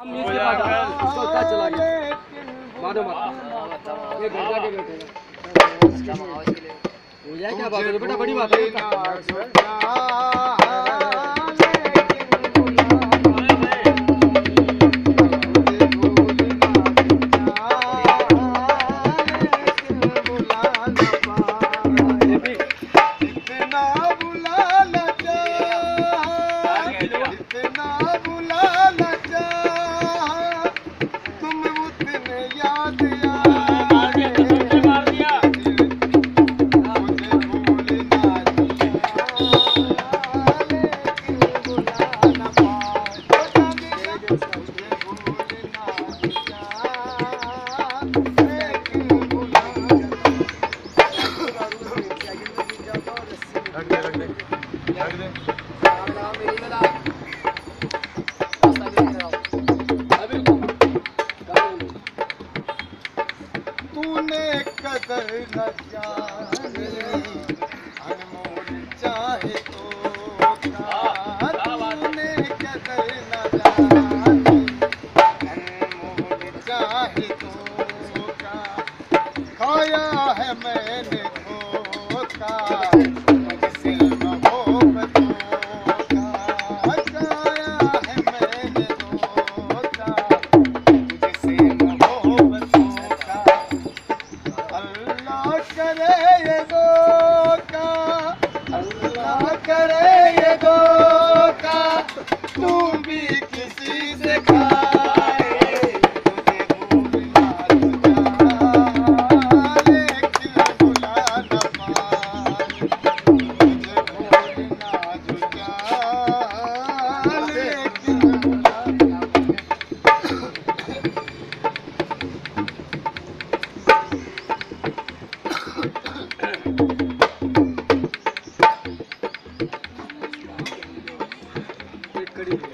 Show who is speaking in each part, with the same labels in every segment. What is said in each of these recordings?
Speaker 1: हम नीचे काटा उसको क्या चला गया मारो मत ये घर जाके बैठेगा हो जाए क्या बात है बेटा बड़ी बात है ये
Speaker 2: तुम उतने याद आए। मुझे भूलना तूने कदर न जाने अल्लाह करे ये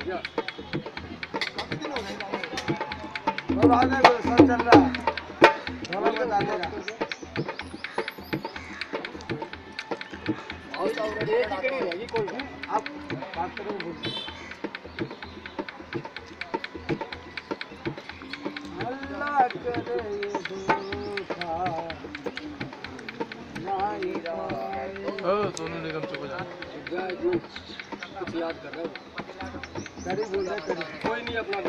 Speaker 2: सब चल रहा को डाल देगा आप बात करो बोल अल्लाह करे ये धोखा नहीं पाए
Speaker 3: सोनू निगम चुप हो जा
Speaker 1: जय जी। कुछ याद कर रहे हो?
Speaker 2: बोल रहे
Speaker 1: कोई नहीं अपना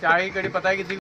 Speaker 3: चाय कड़ी पता है किसी